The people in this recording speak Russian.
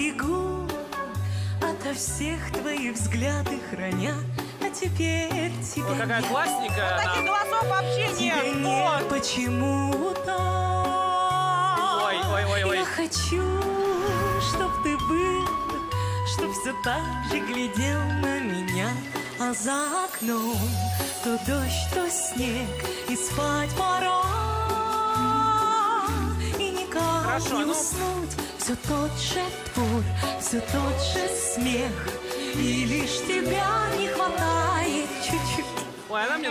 бегу ото всех твои взгляды храня, а теперь тебя Ой, какая нет. классненькая Таких она. голосов вообще Тебя нет. нет Вот. почему-то. Ой, ой, ой, ой. Я хочу, чтоб ты был, чтоб все так же глядел на меня, а за окном то дождь, то снег, и спать пора. Хорошо, не ну- уснуть, все тот же твор, все тот же смех, и лишь тебя не хватает. Чуть-чуть. Ой, она мне